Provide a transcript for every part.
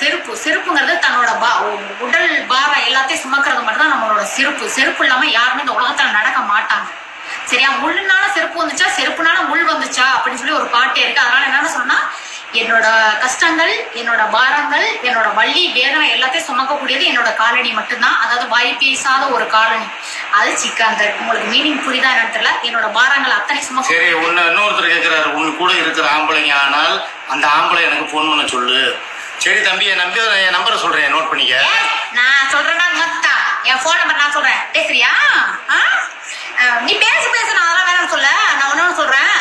செருப்பு செருப்புங்கிறது தன்னோட பா உடல் பாரம் எல்லாத்தையும் சுமக்கிறது மட்டும் தான் நம்மளோட செருப்பு. செருப்பு இல்லாம யாருமே இந்த உலகத்துல நடக்க மாட்டாங்க. சரியா? முள்ளுனால செருப்பு வந்துச்சா? செருப்புனால முள் வந்துச்சா? அப்படின்னு சொல்லி ஒரு பாட்டே இருக்கு. அதனால என்னன்னு சொன்னா என்னோட கஷ்டங்கள் என்னோட பாரங்கள் என்னோட வள்ளி வேதனை எல்லாத்தையும் சுமக்கக்கூடியது என்னோட காலனி மட்டும்தான். அதாவது வாய் பேசாத ஒரு காலனி அது சிக்காந்த உங்களுக்கு மீனிங் புரியுதா என்னன்னு தெரியல. என்னோட பாரங்கள் அத்தனை சுமக்க சரி உன்னை இன்னொருத்தர் கேட்கிறாரு உன் கூட இருக்கிற ஆம்பளைங்க ஆனால் அந்த ஆம்பளை எனக்கு ஃபோன் பண்ண சொல்லு. சரி தம்பி என் நம்பி என் நம்பரை சொல்றேன் நோட் பண்ணிக்க. நான் சொல்றேன்னா மொத்தம் என் ஃபோன் நம்பர் நான் சொல்றேன். பேசுறியா? நீ பேசு பேசு நான் அதெல்லாம் வேணாம் சொல்ல. நான் ஒன்று சொல்றேன்.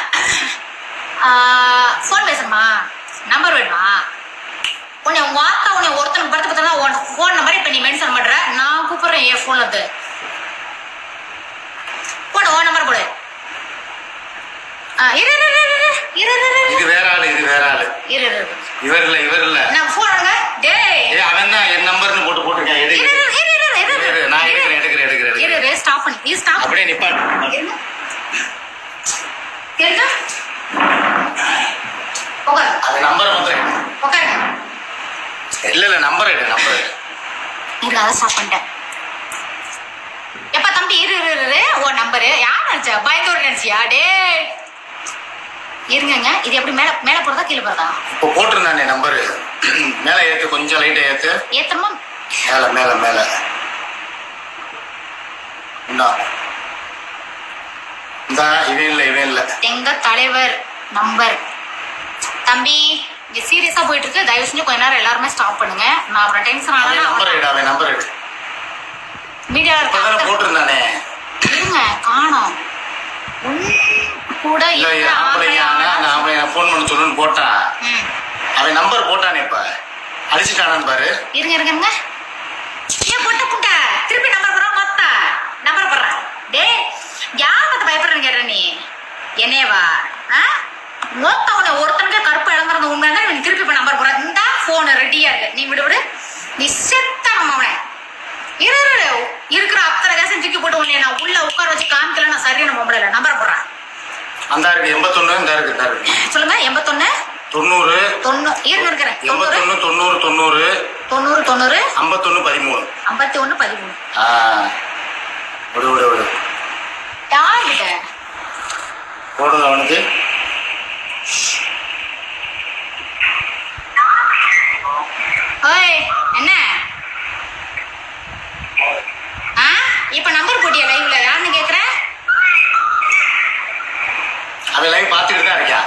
ஃபோன் பேசணுமா நம்பர் வேணுமா? உன்னை உங்க ஆத்தா உன்னை ஒருத்தனுக்கு படுத்து பார்த்தா உன் ஃபோன் நம்பர் இப்போ நீ மென்ஷன் பண்ற. நான் கூப்பிடுறேன் என் ஃபோன்ல இருந்து. போடு உன் நம்பர் போடு. ஆ, இரு. இது வேற ஆளு இது வேற ஆளு. இவர் இல்ல இவர் இல்ல நான் எடுங்க டேய். ஏ அவன் தான் என் நம்பர்னு போட்டு போட்டிருக்கேன். எடு நான் எடுக்கிறேன் எடுக்கிறேன் எடுக்கிறேன் இரு ஸ்டாப் பண்ணி. ஸ்டாப் அப்படியே நிப்பாட்டு. இருங்க. இருங்க உட்காரு அது நம்பரை மாத்திரம் உட்காருங்க. இல்ல இல்ல நம்பர் எடு நம்பர் எடு. இரு அதை ஸ்டாப் பண்ணிட்டேன். எப்ப தம்பி இரு இரு இரு, ஓ நம்பரு யார் நினைச்சா? பயந்தோட நினைச்சியா? டே இருங்கங்க. இது எப்படி மேல மேல போறதா கீழே போறதா? இப்போ போட்டிருந்தானே நம்பரு மேல ஏத்து கொஞ்சம் லைட்டா ஏத்து. ஏத்தமா மேல மேல மேல. இந்தா. இவன் இல்ல இவன் இல்ல. எங்க தலைவர் நம்பர். தம்பி இங்க சீரியஸா போயிட்டு இருக்கு தயவு செஞ்சு கொஞ்ச நேரம் எல்லாருமே ஸ்டாப் பண்ணுங்க. நான் அப்புறம் டென்ஷன் அவன் நம்பர் ஆனா எடு அவன் நம்பர் எடு. மீடியால போட்டிருந்தானே இருங்க காணோம். கூட ஃபோன் பண்ண சொல்லுன்னு போட்டான். அவன் நம்பர் போட்டானே இப்ப. அடிச்சுட்டானான்னு பாரு. இருங்க இருங்க ஏன் பொட்ட புட்ட திருப்பி நம்பர் போடுறா மொத்த நம்பர் போடுறேன் டேய் யார் பயப்படுறேன்னு கேட்ட நீ? என்னேவா ஆ? மொத்த உன்னை ஒருத்தனுக்கு கருப்பு இழந்துறது உண்மையா நீ திருப்பி இப்ப நம்பர் போடுற. இந்த போன் ரெடியா இருக்கு. நீ விடு விடு. நீ அவனை இரு இரு, இரு. இருக்கிற அத்தனை கேசம் தூக்கி போட்டு உன்னை நான் உள்ள உட்கார வச்சு காமிக்கல நான் சரியான பொம்பளை நம்பர் போடுறேன் அந்த இருக்கு எண்பத்தொன்னு இந்த இருக்கு இந்த இருக்கு. சொல்லுங்க எண்பத்தொன்னு? தொண்ணூறு. தொண்ணூறு எண்பத்தொன்னு தொண்ணூறு தொண்ணூறு. தொண்ணூறு தொண்ணூறு. ஐம்பத்தொன்னு பதிமூணு. ஐம்பத்தி ஒண்ணு பதிமூணு விடு விடு விடு. போடுது அவனுக்கு. அவன் பார்த்துட்டு தான் இருக்கியா